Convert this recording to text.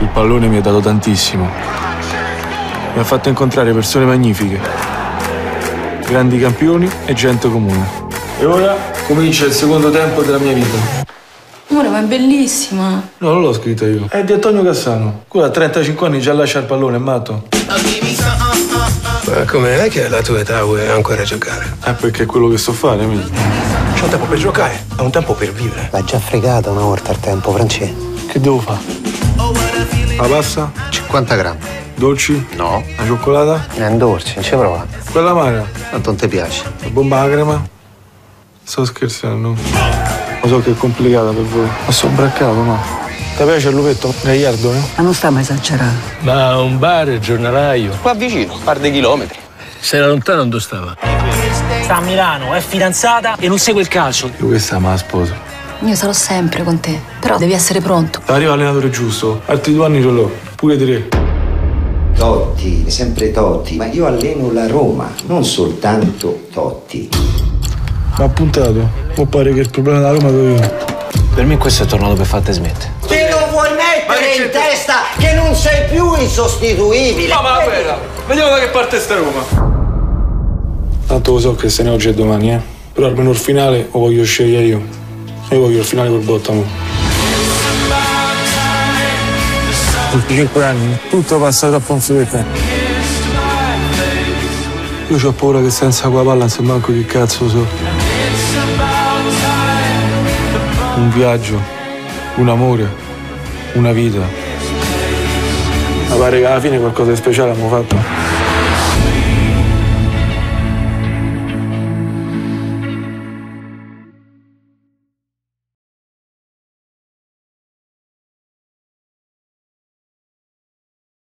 Il pallone mi ha dato tantissimo. Mi ha fatto incontrare persone magnifiche, grandi campioni e gente comune. E ora comincia il secondo tempo della mia vita. Amore, ma è bellissima. No, non l'ho scritto io. È di Antonio Cassano. Quello a 35 anni già lascia il pallone, è matto. Ma come è che alla tua età vuoi ancora giocare? Eh, perché è quello che so fare, amico. C'è un tempo per giocare, ha un tempo per vivere. L'ha già fregata una volta il tempo, Francesco. Che devo fare? La pasta? 50 grammi. Dolci? No. La cioccolata? È un dolce, non ci prova. Quella amara? Tanto non ti piace. La bomba alla crema? Sto scherzando. Lo so che è complicata per voi. Ma sono braccato, no? Ti piace il lupetto? Gagliardo, eh? Ma non stiamo esagerando. Ma un bar, il giornalaio. Qua vicino, un par di chilometri. Se era lontano non stava. Sta a Milano, è fidanzata e non segue il calcio. Io questa ma la sposo. Io sarò sempre con te, però devi essere pronto. Arriva l'allenatore giusto. Altri due anni ce l'ho. Pure tre. Totti, sempre Totti, ma io alleno la Roma, non soltanto Totti. Ma ha puntato. Può pare che il problema della Roma sono io. Per me questo è tornato per farti smettere. Te lo vuoi mettere in testa che non sei più insostituibile? ma quella! Vediamo da che parte sta Roma. Tanto lo so che se ne oggi e domani, eh. Però almeno il finale lo voglio scegliere io. Io voglio il finale col bottamo. 25 anni, tutto passa troppo in fretta. Io ho paura che senza quella palla non so manco che cazzo so. Un viaggio, un amore, una vita. Ma pare che alla fine qualcosa di speciale abbiamo fatto.